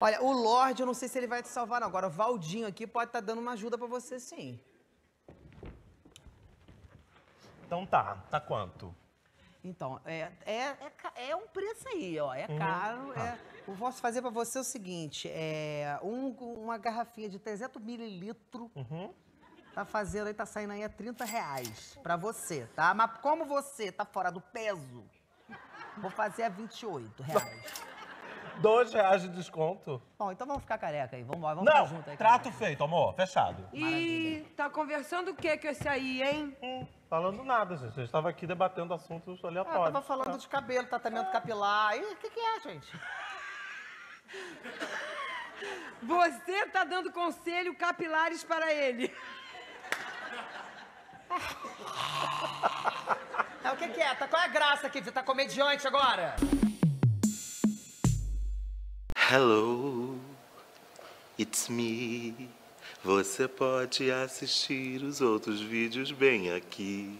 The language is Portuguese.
Olha, o Lorde, eu não sei se ele vai te salvar, não. Agora, o Valdinho aqui pode estar dando uma ajuda pra você, sim. Então tá, tá quanto? Então, é, é, é, é um preço aí, ó. É Uhum. caro. É, eu posso fazer pra você o seguinte: é um- uma garrafinha de 300 mililitros. Uhum. Tá fazendo aí, tá saindo aí a 30 reais pra você, tá? Mas como você tá fora do peso, vou fazer a 28 reais. Dois reais de desconto? Bom, então vamos ficar careca aí. Vamos, vamos Não, junto aí. trato feito, amor. Fechado. E tá conversando o que com esse aí, hein? Hum, falando nada, gente. A gente tava aqui debatendo assuntos Ah, aleatórios. tava falando de cabelo, tratamento capilar. Ih, o que, que é, gente? Você tá dando conselho capilares para ele. É, o que, que é? Tá, qual é a graça aqui? Você tá comediante agora? Hello, it's me. Você pode assistir os outros vídeos bem aqui.